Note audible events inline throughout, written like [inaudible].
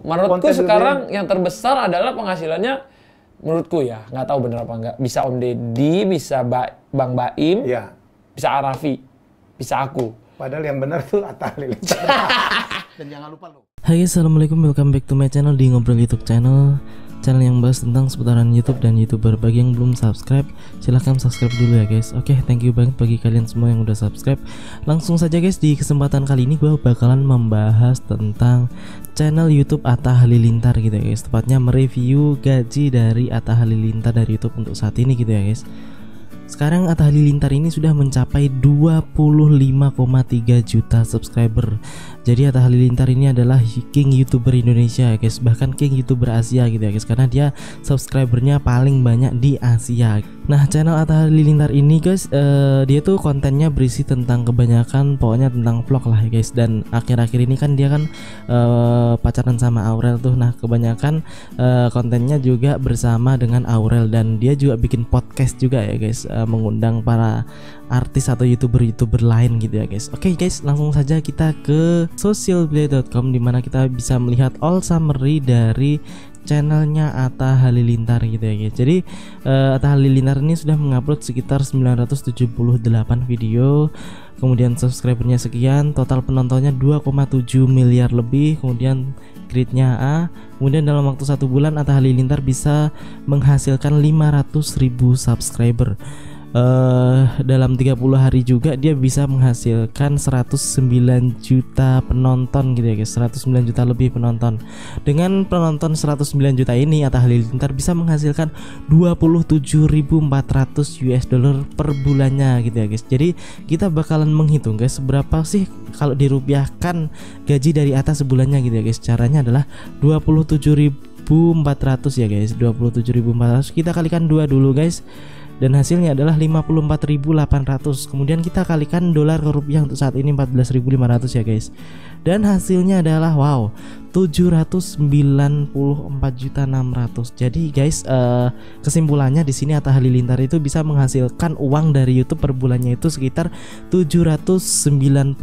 Menurutku Konten sekarang yang terbesar adalah penghasilannya menurutku ya, nggak tahu bener apa enggak. Bisa Om Deddy, bisa ba Bang Baim, Iya. bisa Arafi, bisa aku. Padahal yang benar tuh Atta Halilintar. [laughs] Dan jangan lupa lo. Hai assalamualaikum, welcome back to my channel di Ngobrol YouTube channel Channel yang bahas tentang seputaran YouTube dan YouTuber. Bagi yang belum subscribe, silahkan subscribe dulu ya guys. Oke, thank you banget bagi kalian semua yang udah subscribe. Langsung saja guys, di kesempatan kali ini gue bakalan membahas tentang channel YouTube Atta Halilintar gitu ya guys. Tepatnya mereview gaji dari Atta Halilintar dari YouTube untuk saat ini gitu ya guys sekarang Atta Halilintar ini sudah mencapai 25,3 juta subscriber. Jadi Atta Halilintar ini adalah king YouTuber Indonesia guys, bahkan king YouTuber Asia gitu ya guys karena dia subscribernya paling banyak di Asia. Nah, channel Atta Halilintar ini guys eh, dia tuh kontennya berisi tentang kebanyakan pokoknya tentang vlog lah ya guys dan akhir-akhir ini kan dia kan eh, pacaran sama Aurel tuh. Nah, kebanyakan eh, kontennya juga bersama dengan Aurel dan dia juga bikin podcast juga ya guys eh, mengundang para artis atau youtuber-youtuber lain gitu ya guys. Oke guys, langsung saja kita ke socialplay.com di mana kita bisa melihat all summary dari channelnya Atta Halilintar gitu ya guys. Jadi eh, Atta Halilintar ini sudah mengupload sekitar 978 video. Kemudian subscribernya sekian, total penontonnya 2,7 miliar lebih. Kemudian grade-nya A. Kemudian dalam waktu satu bulan Atta Halilintar bisa menghasilkan 500.000 subscriber eh dalam 30 hari juga dia bisa menghasilkan 109 juta penonton gitu ya guys. 109 juta lebih penonton. Dengan penonton 109 juta ini Atta Halilintar bisa menghasilkan 27.400 US dollar per bulannya gitu ya guys. Jadi kita bakalan menghitung guys seberapa sih kalau dirupiahkan gaji dari atas sebulannya gitu ya guys. Caranya adalah 27.400 ya guys. 27.400 kita kalikan dua dulu guys dan hasilnya adalah 54.800 kemudian kita kalikan dolar ke rupiah untuk saat ini 14.500 ya guys. Dan hasilnya adalah wow 794 juta 600 jadi guys eh, kesimpulannya di sini Atta Halilintar itu bisa menghasilkan uang dari YouTube per bulannya itu sekitar 790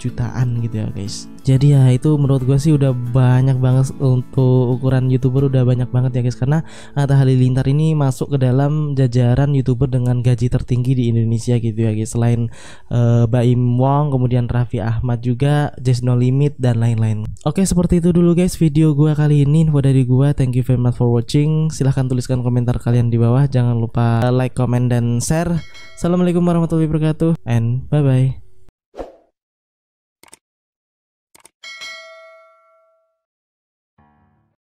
jutaan gitu ya guys. Jadi ya itu menurut gue sih udah banyak banget untuk ukuran youtuber udah banyak banget ya guys. Karena Atta Halilintar ini masuk ke dalam jajaran youtuber dengan gaji tertinggi di Indonesia gitu ya guys. Selain eh, Baim Wong kemudian Raffi Ahmad juga Just No Limit dan lain-lain. Oke seperti itu dulu guys video gua kali ini info dari gua. Thank you very much for watching. Silahkan tuliskan komentar kalian di bawah. Jangan lupa like comment dan share. Assalamualaikum warahmatullahi wabarakatuh and bye bye